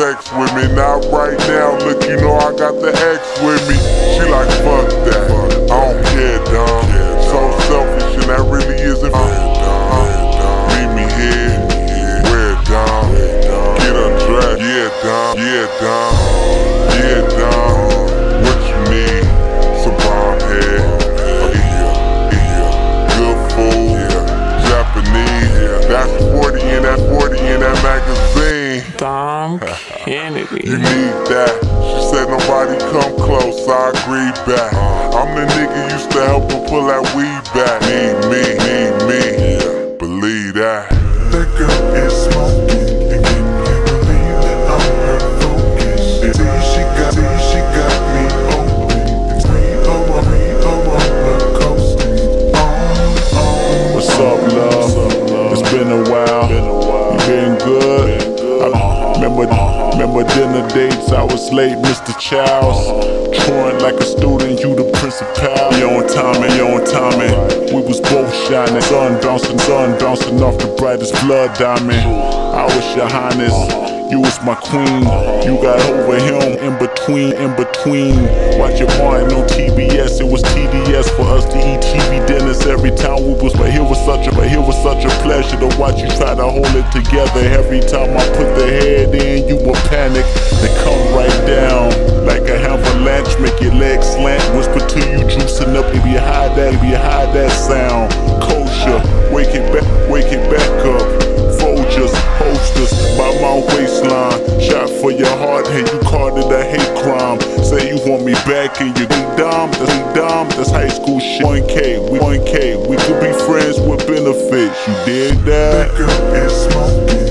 sex with me. Not right now, look, you know I got the X with me. She like, fuck Kennedy. You need that. She said nobody come close, I agree back. I'm the nigga used to help her pull that weed back. Need me, need me. Believe that. That girl is smoking and can you believe that I'm her focus? See, she got, see, she got me open. We are, we are roller coasting. On, on. What's up, love? It's been a while. You been good? I remember, remember dinner dates. I was late, Mr. Childs. Touring like a student, you the principal. You on timing, you on timing. We was both shining. Sun bouncing, sun bouncing off the brightest blood diamond. I was your highness. You was my queen. You got over him in between, in between. Watch your Martin on TBS, it was I put the head in, you will panic. They come right down like a avalanche, make your legs slant. Whisper to you, juicing up, maybe you hide that, maybe you hide that sound. Kosher, wake it back, wake it back up. Folgers, holsters by my waistline. Shot for your heart, hey, you called it a hate crime. Say you want me back and you ain't dumb, that's dumb, that's high school shit. 1K, we 1K, we could be friends with benefits. You did that? And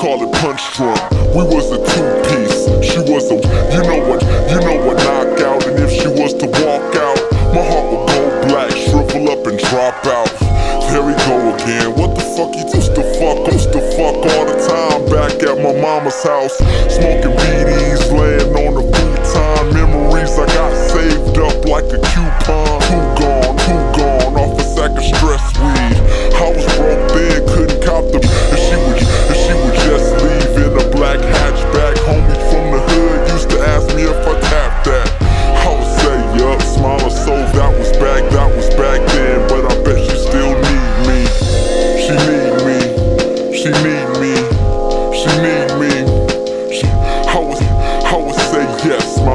call it punch drunk. We was a two piece. She was a, you know what, you know what knockout. And if she was to walk out, my heart would go black, shrivel up and drop out. There we go again. What the fuck you used to fuck, used to fuck all the time back at my mama's house, smoking BDs, laying on the futon. Memories I got saved up like a coupon.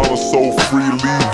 smile so freely.